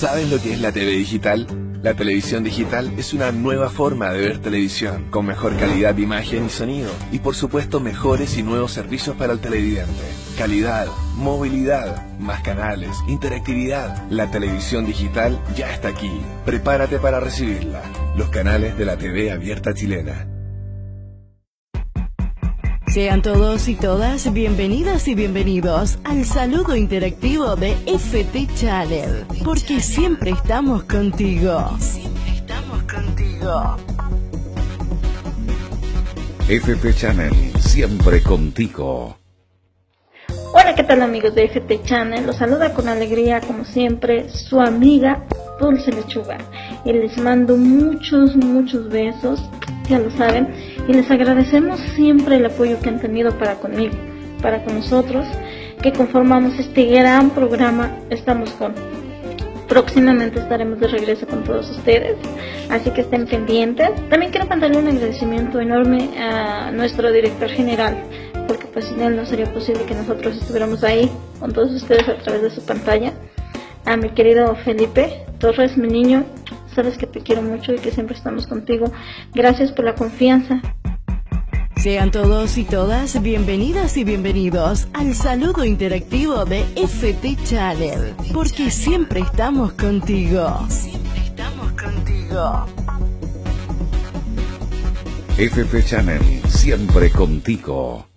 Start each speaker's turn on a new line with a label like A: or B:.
A: ¿Sabes lo que es la TV digital? La televisión digital es una nueva forma de ver televisión, con mejor calidad de imagen y sonido, y por supuesto mejores y nuevos servicios para el televidente. Calidad, movilidad, más canales, interactividad. La televisión digital ya está aquí. Prepárate para recibirla. Los canales de la TV abierta chilena.
B: Sean todos y todas bienvenidas y bienvenidos al saludo interactivo de FT Channel, porque siempre estamos contigo. Siempre estamos contigo.
C: FT Channel, siempre contigo.
D: Hola, ¿qué tal amigos de FT Channel? Los saluda con alegría, como siempre, su amiga Dulce Lechuga. Y les mando muchos, muchos besos, ya lo saben y les agradecemos siempre el apoyo que han tenido para conmigo, para con nosotros, que conformamos este gran programa Estamos con. Próximamente estaremos de regreso con todos ustedes, así que estén pendientes. También quiero mandarle un agradecimiento enorme a nuestro director general, porque pues sin él no sería posible que nosotros estuviéramos ahí con todos ustedes a través de su pantalla. A mi querido Felipe Torres, mi niño, sabes que te quiero mucho y que siempre estamos contigo. Gracias por la confianza,
B: sean todos y todas bienvenidas y bienvenidos al saludo interactivo de FT Channel, porque siempre estamos contigo. Siempre estamos contigo.
C: FT Channel, siempre contigo.